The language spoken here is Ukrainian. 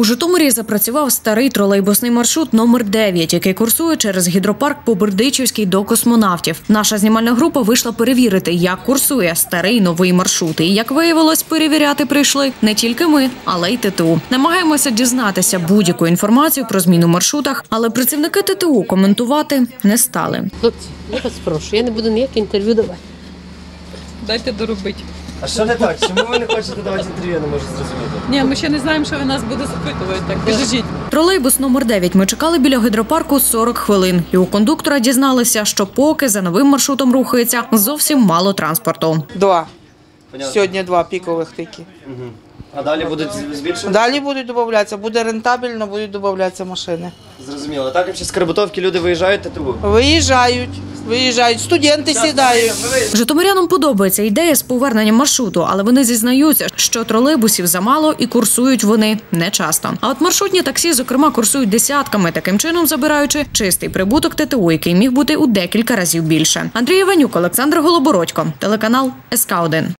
У Житомирі запрацював старий тролейбусний маршрут номер 9, який курсує через гідропарк по Бердичівській до космонавтів. Наша знімальна група вийшла перевірити, як курсує старий новий маршрут. І як виявилось, перевіряти прийшли не тільки ми, але й ТТУ. Намагаємося дізнатися будь-яку інформацію про зміну в маршрутах, але працівники ТТУ коментувати не стали. Хлопці, я вас прошу, я не буду ніяке інтерв'ю давати. Дайте доробити. А що не так? Чому ви не хочете давати інтерв'ю, я не можу зрозуміти? Ні, ми ще не знаємо, що ви нас буде запитувати. Так, біжіть. Тролейбус номер 9 ми чекали біля гідропарку 40 хвилин, і у кондуктора дізналися, що поки за новим маршрутом рухається зовсім мало транспорту. Два. Понятно. Сьогодні два пікових тільки. А далі будуть збільшувати? Далі будуть додатися, буде рентабельно, будуть додатися машини. Зрозуміло. Так, якщо з Карбутовки люди виїжджають, ТТУ. Виїжджають, виїжджають, студенти сідають. Житомирянам подобається ідея з поверненням маршруту, але вони зізнаються, що тролейбусів замало і курсують вони не часто. А от маршрутні таксі, зокрема, курсують десятками, таким чином забираючи чистий прибуток ТТУ, який міг бути у декілька разів більше. Андрій Іванюк, Олександр Голобородько, телеканал СК 1